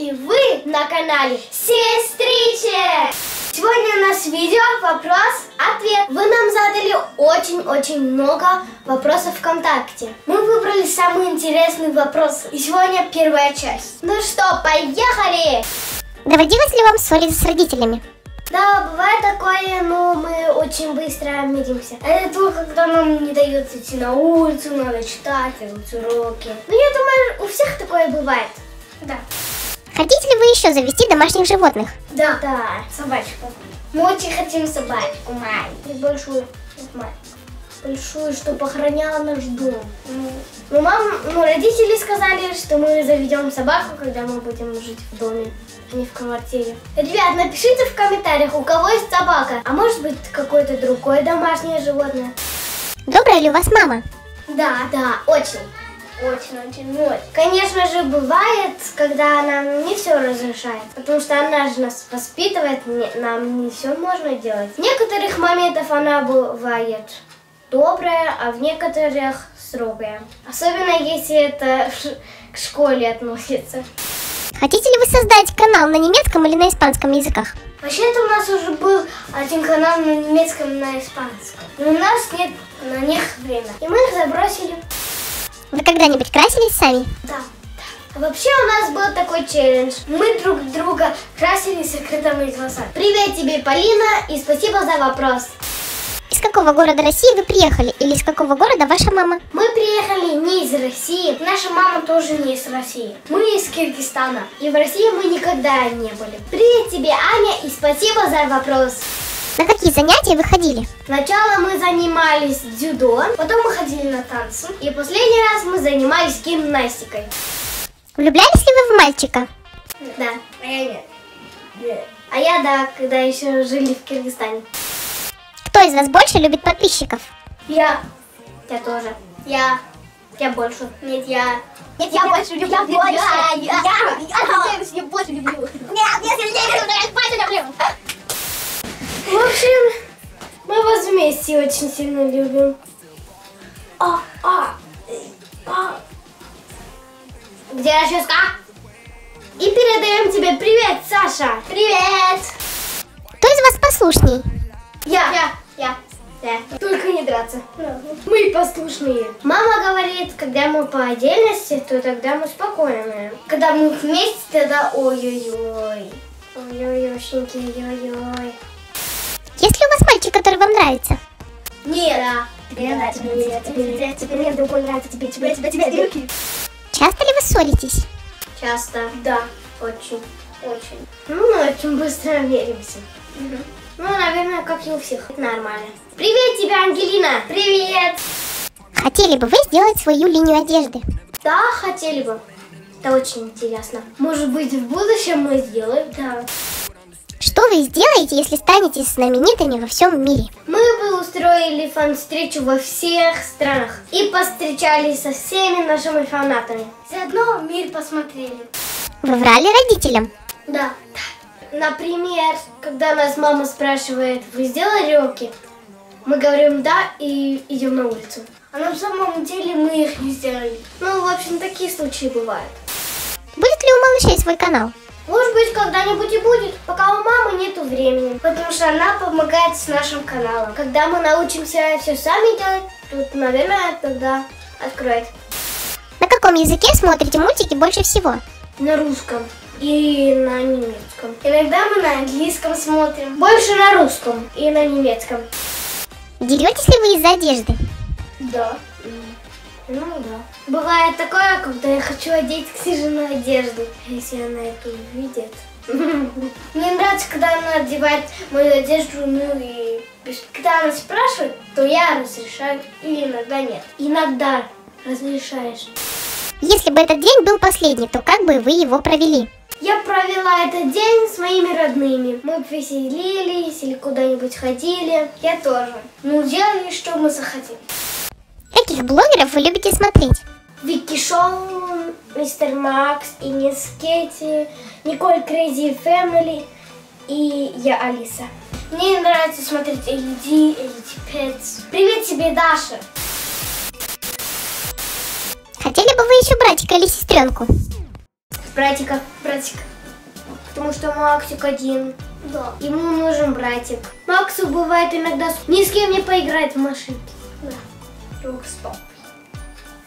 и вы на канале Сестричек! Сегодня у нас видео вопрос-ответ. Вы нам задали очень-очень много вопросов ВКонтакте. Мы выбрали самые интересные вопросы. И сегодня первая часть. Ну что, поехали! Доводилось ли вам ссориться с родителями? Да, бывает такое, но мы очень быстро миримся. Это то, когда нам не дают идти на улицу, надо читать, делать уроки. Ну, я думаю, у всех такое бывает. Да. Хотите ли вы еще завести домашних животных? Да, да, собачку. Мы очень хотим собачку, маленькую, большую. Большую, чтобы охраняла наш дом. Ну, ну, мам, ну, родители сказали, что мы заведем собаку, когда мы будем жить в доме, а не в квартире. Ребят, напишите в комментариях, у кого есть собака, а может быть какое-то другое домашнее животное. Добрая ли у вас мама? Да, да, очень. Очень-очень очень. Конечно же, бывает, когда она не все разрешает, потому что она же нас воспитывает, не- нам не все можно делать. В некоторых моментах она бывает добрая, а в некоторых строгая. Особенно если это к школе относится. Хотите ли вы создать канал на немецком или на испанском языках? Вообще-то у нас уже был один канал на немецком и на испанском. Но у нас нет на них время. И мы их забросили. Вы когда-нибудь красились сами? Да. Вообще у нас был такой челлендж. Мы друг друга красили закрытыми глазами. Привет тебе, Полина, и спасибо за вопрос. Из какого города России вы приехали? Или из какого города ваша мама? Мы приехали не из России. Наша мама тоже не из России. Мы из Киргизстана. И в России мы никогда не были. Привет тебе, Аня, и спасибо за вопрос. На какие занятия вы ходили? Сначала мы занимались дзюдо, потом мы ходили на танцы, и последний раз мы занимались гимнастикой. Влюблялись ли вы в мальчика? Да, а я нет. Нет. А я, да, когда еще жили в Киргизстане. Кто из вас больше любит подписчиков? Я. Я тоже. Я. Я больше. Нет, я. Нет, я больше люблю. Я больше. Я. Я. Я больше люблю. Нет, я сильнее люблю. Я больше люблю. В общем, мы вас вместе очень сильно любим. А, а, а. Где расческа? И передаем тебе привет, Саша. Привет. Кто из вас послушней? Я. Я. Я. Да. Только не драться. Мы послушные. Мама говорит, когда мы по отдельности, то тогда мы спокойные. Когда мы вместе, тогда ой-ой-ой. Ой-ой-ойшеньки, ой-ой. Есть ли у вас мальчик, который вам нравится? Нет. Да. Тебе нравится, тебе нравится, тебе нравится, тебе мне другой нравится, тебе, тебе, тебе, тебе, руки. Часто ли вы ссоритесь? Часто. Да. Очень. Очень. Ну, мы очень быстро миримся. Ну, наверное, как и у всех. Это нормально. Привет тебе, Ангелина! Привет! Хотели бы вы сделать свою линию одежды? Да, хотели бы. Это очень интересно. Может быть, в будущем мы сделаем, да. Что вы сделаете, если станете знаменитыми во всем мире? Мы бы устроили фан-встречу во всех странах и постречались со всеми нашими фанатами. Заодно мир посмотрели. Вы врали родителям? Да. Например, когда нас мама спрашивает, вы сделали уроки? Мы говорим да и идем на улицу. А на самом деле мы их не сделали. Ну, в общем, такие случаи бывают. Будет ли у малышей свой канал? Когда-нибудь и будет, пока у мамы нету времени. Потому что она помогает с нашим каналом. Когда мы научимся все сами делать, тут, наверное, тогда откроет. На каком языке смотрите мультики больше всего? На русском и на немецком. Иногда мы на английском смотрим. Больше на русском и на немецком. Деретесь ли вы из-за одежды? Да. Ну да. Бывает такое, когда я хочу одеть Ксижину одежду, если она это увидит. Мне нравится, когда она одевает мою одежду, ну и когда она спрашивает, то я разрешаю или иногда нет. Иногда разрешаешь. Если бы этот день был последний, то как бы вы его провели? Я провела этот день с моими родными. Мы веселились или куда-нибудь ходили. Я тоже. Ну, делали, что мы захотим. Каких блогеров вы любите смотреть? Вики Шоу, Мистер Макс, Инес Кетти, Николь Крейзи Фэмили и я Алиса. Мне нравится смотреть Элиди, Элиди Петс. Привет тебе, Даша. Хотели бы вы еще братика или сестренку? Братика. Братик. Потому что Максик один. Да. Ему нужен братик. Максу бывает иногда ни с кем не поиграет в машинки. Да. Только с папой.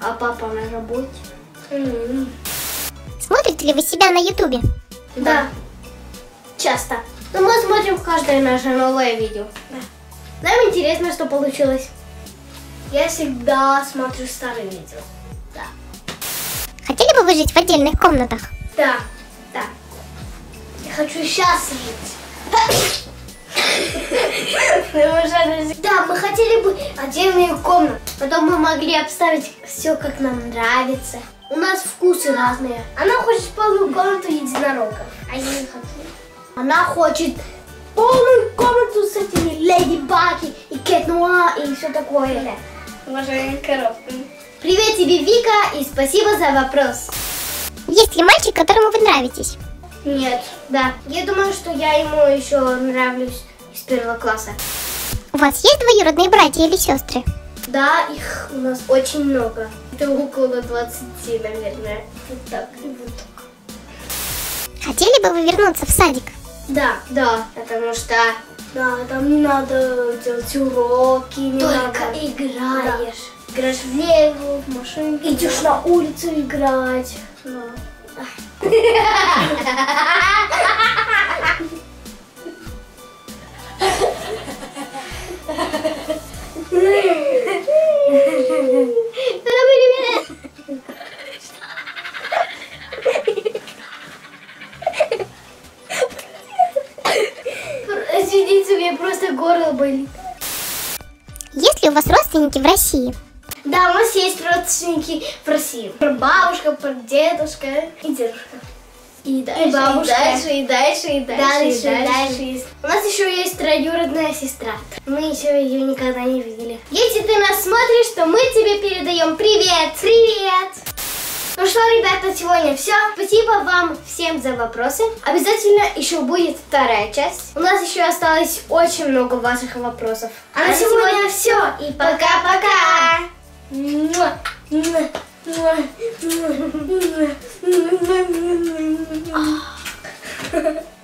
А папа на работе. Смотрите ли вы себя на ютубе? Да. Часто. Но мы смотрим каждое наше новое видео. Нам интересно, что получилось. Я всегда смотрю старые видео. Да. Хотели бы вы жить в отдельных комнатах? Да. Да. Я хочу сейчас жить. Да, мы хотели бы отдельную комнату. Потом мы могли обставить все, как нам нравится. У нас вкусы разные. Она хочет полную комнату единорогов. А я не хочу. Она хочет полную комнату с этими леди Баки и Кэт Нуа и все такое. Уважаемая коробка. Привет тебе, Вика, и спасибо за вопрос. Есть ли мальчик, которому вы нравитесь? Нет, да. Я думаю, что я ему еще нравлюсь из первого класса. У вас есть двоюродные братья или сестры? Да, их у нас очень много. Это около 20, наверное. Вот так и вот так. Хотели бы вы вернуться в садик? Да, да, потому что... Да, там не надо делать уроки, не Только надо... играешь. Да. Играешь в лего, в машинку. Идешь на улицу играть. Да. Извините, мне просто горло болит. Есть ли у вас родственники в России? Да, у нас есть родственники в России. Бабушка, дедушка и дедушка. И дальше, бабушка. и дальше, и дальше, и дальше, Дальше, и дальше. У нас еще есть троюродная сестра. Мы еще ее никогда не видели. Если ты нас смотришь, то мы тебе передаем привет. Привет. Ну что, ребята, сегодня все. Спасибо вам всем за вопросы. Обязательно еще будет вторая часть. У нас еще осталось очень много ваших вопросов. А, на сегодня все. И пока-пока. 음. 아.